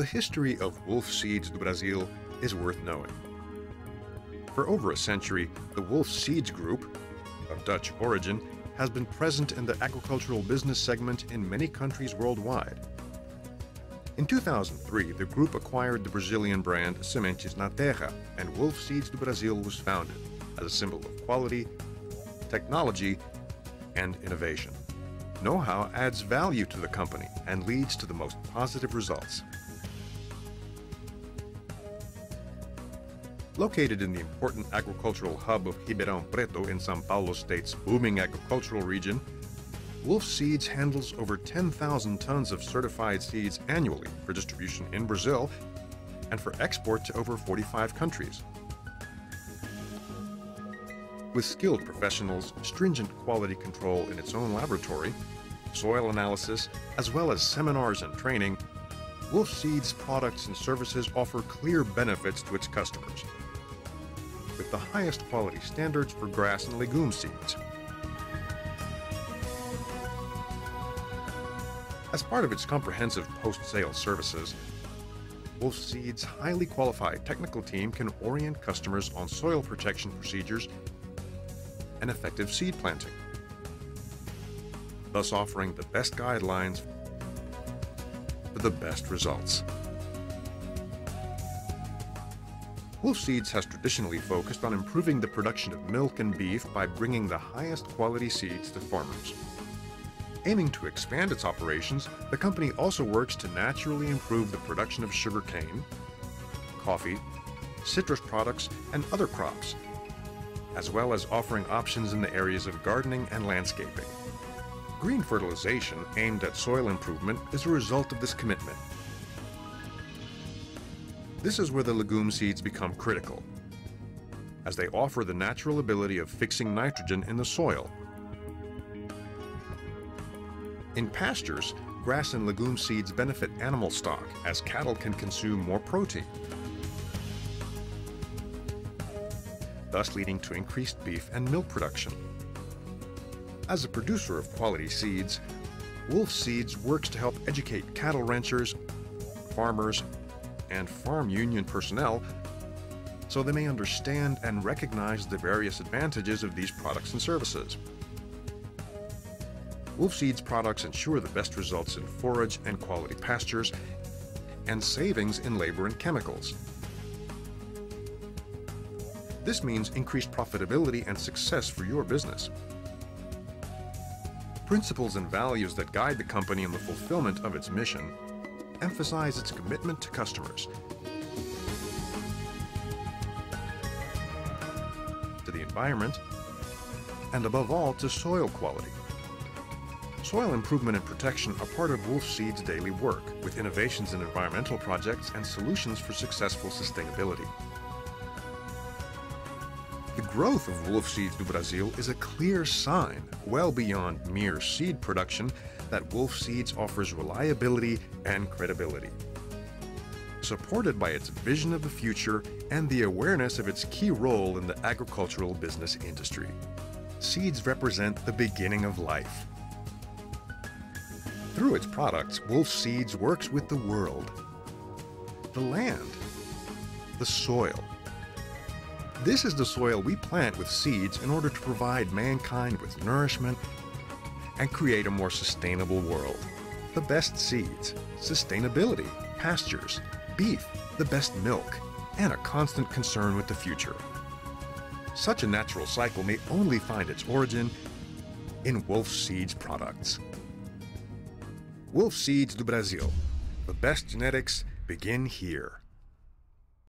The history of Wolf Seeds do Brasil is worth knowing. For over a century, the Wolf Seeds Group, of Dutch origin, has been present in the agricultural business segment in many countries worldwide. In 2003, the group acquired the Brazilian brand Sementes na Terra, and Wolf Seeds do Brasil was founded as a symbol of quality, technology, and innovation. Know-how adds value to the company and leads to the most positive results. Located in the important agricultural hub of Ribeirão Preto in São Paulo State's booming agricultural region, Wolf Seeds handles over 10,000 tons of certified seeds annually for distribution in Brazil and for export to over 45 countries. With skilled professionals, stringent quality control in its own laboratory, soil analysis, as well as seminars and training, Wolf Seeds products and services offer clear benefits to its customers, with the highest quality standards for grass and legume seeds. As part of its comprehensive post-sale services, Wolf Seeds' highly qualified technical team can orient customers on soil protection procedures and effective seed planting, thus offering the best guidelines for the best results. Wolf Seeds has traditionally focused on improving the production of milk and beef by bringing the highest quality seeds to farmers. Aiming to expand its operations, the company also works to naturally improve the production of sugarcane, coffee, citrus products, and other crops, as well as offering options in the areas of gardening and landscaping. Green fertilization aimed at soil improvement is a result of this commitment. This is where the legume seeds become critical, as they offer the natural ability of fixing nitrogen in the soil in pastures, grass and legume seeds benefit animal stock as cattle can consume more protein, thus leading to increased beef and milk production. As a producer of quality seeds, Wolf Seeds works to help educate cattle ranchers, farmers, and farm union personnel so they may understand and recognize the various advantages of these products and services. Wolf Seeds products ensure the best results in forage and quality pastures and savings in labor and chemicals. This means increased profitability and success for your business. Principles and values that guide the company in the fulfillment of its mission emphasize its commitment to customers, to the environment, and above all, to soil quality. Soil improvement and protection are part of Wolf Seed's daily work, with innovations in environmental projects and solutions for successful sustainability. The growth of Wolf Seeds do Brasil is a clear sign, well beyond mere seed production, that Wolf Seeds offers reliability and credibility. Supported by its vision of the future and the awareness of its key role in the agricultural business industry. Seeds represent the beginning of life, through its products, Wolf Seeds works with the world, the land, the soil. This is the soil we plant with seeds in order to provide mankind with nourishment and create a more sustainable world. The best seeds, sustainability, pastures, beef, the best milk, and a constant concern with the future. Such a natural cycle may only find its origin in Wolf Seeds products. Wolf Seeds do Brasil. The best genetics begin here.